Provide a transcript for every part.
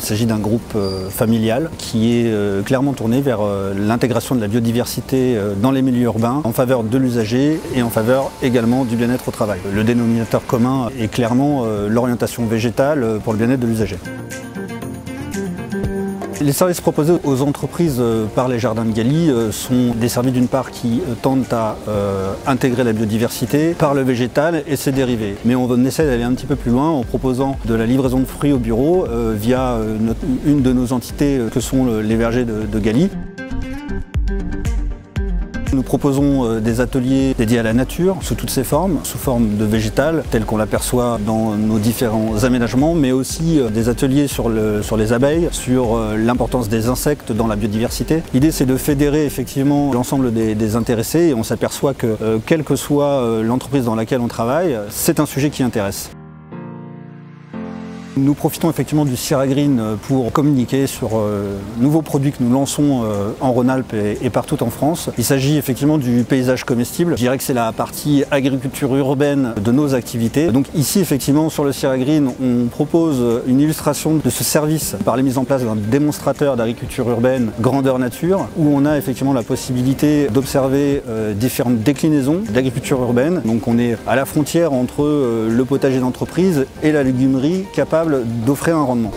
s'agit d'un groupe euh, familial qui est euh, clairement tourné vers euh, l'intégration de la biodiversité dans les milieux urbains en faveur de l'usager et en faveur également du bien-être au travail. Le dénominateur commun est clairement l'orientation végétale pour le bien-être de l'usager. Les services proposés aux entreprises euh, par les jardins de Gali euh, sont des services d'une part qui euh, tendent à intégrer la biodiversité par le végétal et ses dérivés. Mais on essaie d'aller un petit peu plus loin en proposant de la livraison de fruits au bureau via une de nos entités que sont les vergers de, de. Nous proposons euh, des ateliers dédiés à la nature sous toutes ses formes, sous forme de végétal, tel qu'on l'aperçoit dans nos différents aménagements, mais aussi euh, des ateliers sur, les abeilles, sur euh, l'importance des insectes dans la biodiversité. L'idée c'est de fédérer effectivement l'ensemble des, intéressés et on s'aperçoit que quelle que soit l'entreprise dans laquelle on travaille, c'est un sujet qui intéresse. Nous profitons effectivement du Sierra Green euh, pour communiquer sur euh, nouveaux produits que nous lançons euh, en Rhône-Alpes et, partout en France. Il s'agit effectivement du paysage comestible. Je dirais que c'est la partie agriculture urbaine de nos activités. Donc ici effectivement sur le Sierra Green, on propose une illustration de ce service par la mise en place d'un démonstrateur d'agriculture urbaine grandeur nature où on a effectivement la possibilité d'observer différentes déclinaisons d'agriculture urbaine. Donc on est à la frontière entre le potager d'entreprise et la légumerie capable d'offrir un rendement.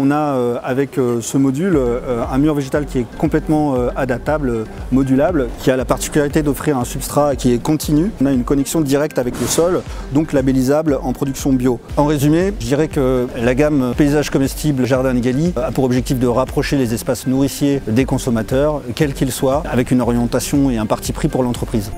On a euh, avec euh, ce module euh, un mur végétal qui est complètement adaptable, modulable, qui a la particularité d'offrir un substrat qui est continu. On a une connexion directe avec le sol, donc labellisable en production bio. En résumé, je dirais que la gamme paysage comestible Jardin Nigali a pour objectif de rapprocher les espaces nourriciers des consommateurs, quels qu'ils soient, avec une orientation et un parti pris pour l'entreprise.